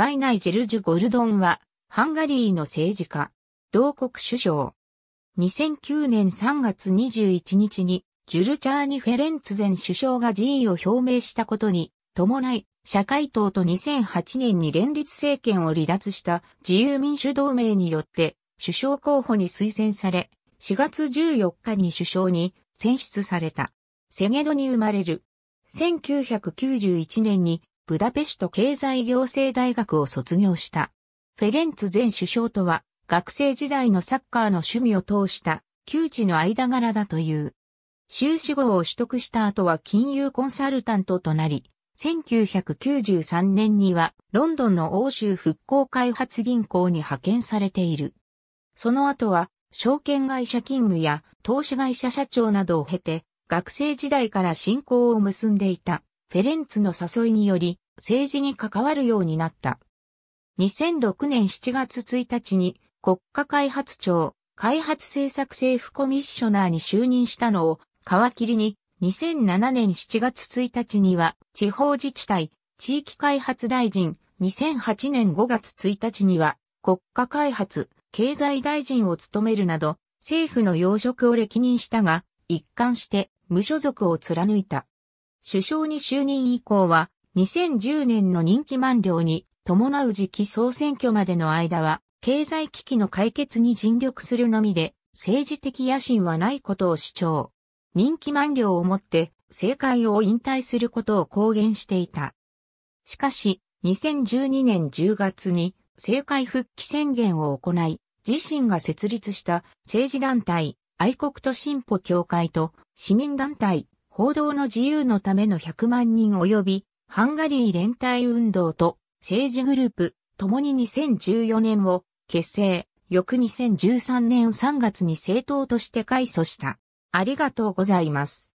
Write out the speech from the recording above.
バイナイジェルジュ・ゴルドンは、ハンガリーの政治家、同国首相。2009年3月21日に、ジュルチャーニ・フェレンツゼン首相が辞意を表明したことに伴い、社会党と2008年に連立政権を離脱した自由民主同盟によって首相候補に推薦され、4月14日に首相に選出された。セゲドに生まれる。1991年にブダペシト経済行政大学を卒業した。フェレンツ前首相とは学生時代のサッカーの趣味を通した旧知の間柄だという。修士号を取得した後は金融コンサルタントとなり、1993年にはロンドンの欧州復興開発銀行に派遣されている。その後は証券会社勤務や投資会社社長などを経て、学生時代から親交を結んでいたフェレンツの誘いにより政治に関わるようになった。2006年7月1日に国家開発庁開発政策政府コミッショナーに就任したのを皮切りに2007年7月1日には地方自治体地域開発大臣2008年5月1日には国家開発経済大臣を務めるなど、政府の要職を歴任したが、一貫して無所属を貫いた。首相に就任以降は、2010年の任期満了に伴う次期総選挙までの間は、経済危機の解決に尽力するのみで、政治的野心はないことを主張。任期満了をもって政界を引退することを公言していた。しかし、2012年10月に政界復帰宣言を行い、自身が設立した政治団体、愛国と進歩協会と市民団体、報道の自由のための100万人及び、ハンガリー連帯運動と政治グループ、共に2014年を結成、翌2013年3月に政党として改組した。ありがとうございます。